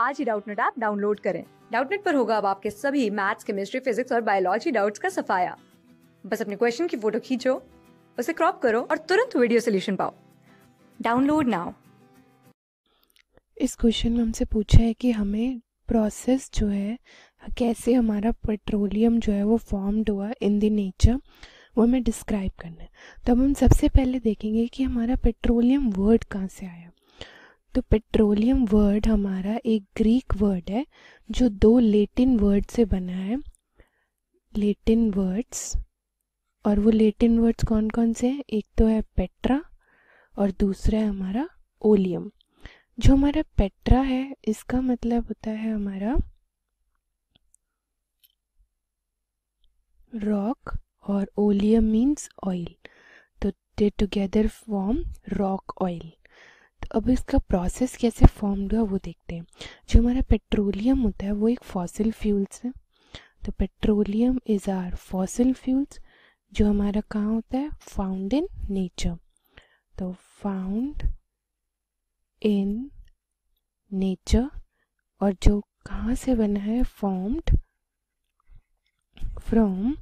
आज ही Doubtnut app download करें। डाउटनेट पर होगा अब आपके सभी मैथ्स, केमिस्ट्री, फिजिक्स और बायोलॉजी डाउट्स का सफाया। बस अपने क्वेश्चन की फ़ोटो खींचो, उसे क्रॉप करो और तुरंत वीडियो सोल्यूशन पाओ। Download now. इस क्वेश्चन में हमसे पूछा है कि हमें प्रोसेस जो है, कैसे हमारा पेट्रोलियम जो है वो फॉर्म्ड हुआ इन द नेचर वो हमें डिस्क्राइब करना है। तो अब हम सबसे पहले देखेंगे कि हमारा पेट्रोलियम वर्ड कहाँ से आया। तो पेट्रोलियम वर्ड हमारा एक ग्रीक वर्ड है, जो दो लेटिन वर्ड से बना है। लेटिन वर्ड्स और वो लेटिन वर्ड्स कौन कौन से हैं? एक तो है पेट्रा और दूसरा है हमारा ओलियम जो हमारा पेट्रा है, इसका मतलब होता है हमारा रॉक और ओलियम मीन्स ऑयल तो they together form rock oil अब इसका प्रोसेस कैसे फॉर्म हुआ वो देखते हैं। जो हमारा पेट्रोलियम होता है वो एक फॉसिल फ्यूल्स है। तो petroleum is are fossil fuels जो हमारा कहाँ होता है? फाउंड इन नेचर तो फाउंड इन नेचर और जो कहाँ से बना है? Formed from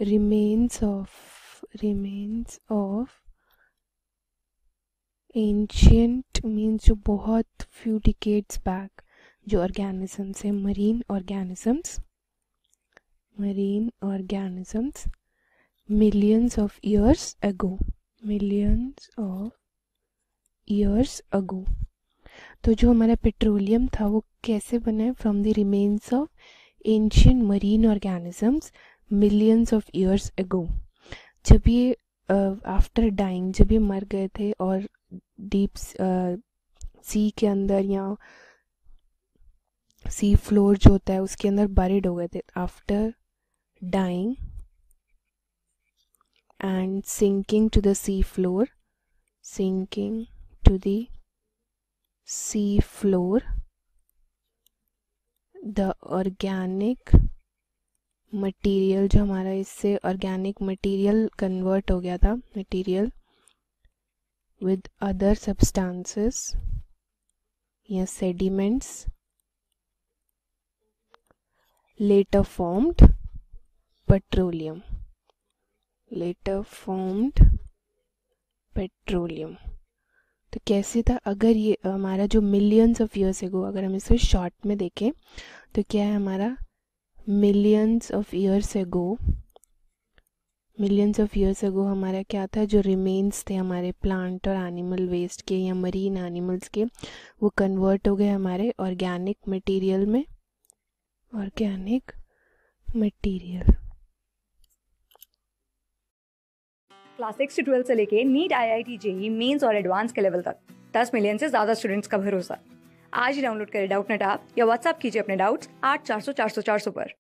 remains of remains of ancient means जो बहुत फ्यू डिकेट्स बैक जो ऑर्गेनिजम्स है marine organisms marine organisms millions of years ago millions of years ago तो जो हमारा पेट्रोलियम था, वो कैसे बना है? From the remains of ancient marine organisms millions of years ago जब ये आफ्टर डाइंग जब ये मर गए थे और डीप सी के अंदर या सी फ्लोर जो होता है, उसके अंदर बरिड हो गए थे। After dying and sinking to the sea floor sinking to the sea floor the organic material जो हमारा इससे ऑर्गेनिक मटेरियल कन्वर्ट हो गया था मटेरियल with other substances या sediments later formed petroleum later formed petroleum तो कैसे था अगर ये हमारा जो मिलियंस ऑफ़ ईयर्स एगो अगर हम इसे शॉर्ट में देखें तो क्या है हमारा millions of years ago millions of years ago हमारा क्या था? जो रिमेन्स थे हमारे प्लांट और एनिमल वेस्ट के या मरीन एनिमल्स के, वो कन्वर्ट हो गए हमारे ऑर्गेनिक मटेरियल में। ऑर्गेनिक मटेरियल क्लास सिक्स से ट्वेल्थ से लेके NEET I I T JEE mains और एडवांस के लेवल तक। दस मिलियन से ज़्यादा स्टूडेंट्स का भरोसा। आज ही डाउनलोड करें डाउट नेट आप या व्हाट्सएप कीजिए अपने डाउट्स आठ चार सौ चार सौ चार सौ पर।